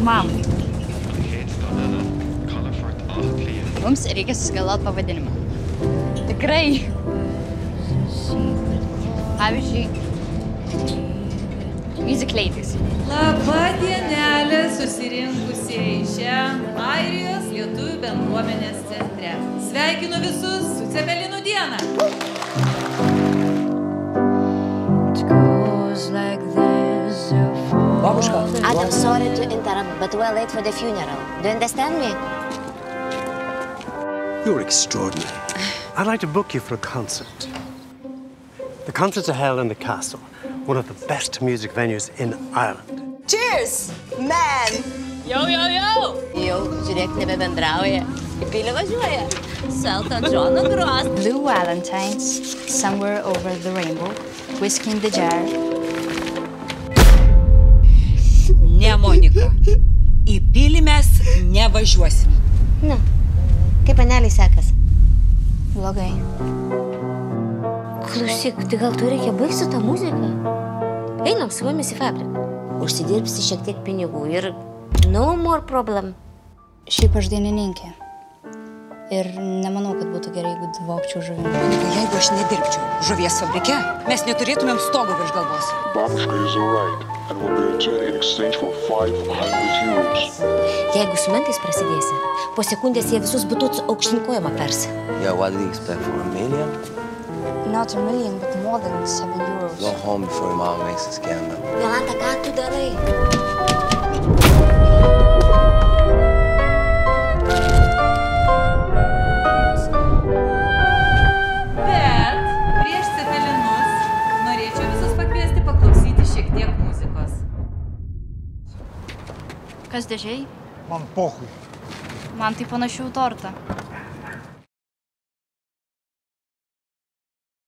Mam, Headstone Colorford Achlia. mums reikia susigalvoti pavadinimą. Tikrai. Pavyzdžiui, Music Ladies. Labą dienelę susirinkusieji čia Airijos lietuvių bendruomenės centre. Sveikinu visus su Cepelinų diena. I'm sorry to interrupt, but we're late for the funeral. Do you understand me? You're extraordinary. I'd like to book you for a concert. The concerts are held in the castle, one of the best music venues in Ireland. Cheers, man! Yo, yo, yo! Yo, žiūrėk, nebebendrauja. Į Blue Valentines, Somewhere Over the Rainbow, Whiskey in the Jar, Monika. Į pilį mes nevažiuosim. Nu, kaip paneliai sekas? Blogai. Klausyk, tai gal tu reikia baigti tą muziką? Einam su mumis į fabriką. Užsidirbsi šiek tiek pinigų ir no more problem. Šiaip aš dainininkė. Ir nemanau, kad būtų gerai, jeigu dvokčiau žuvimi. Monika, jeigu aš nedirbčiau žuvies fabrike, mes neturėtumėm stogo virš galvos. Babushka is alright and will be returned in exchange for 500 euros. Jeigu su mentais prasidėsi, po sekundės jie visus butus aukštinkojom apers. Yo, what do you expect for a million? Not a million, but more than 7 euros. Go home before your mom makes a scandal. Jolanta, ką tu darai? Kas dėžiai? Man pochui. Man tai panašiau tortą.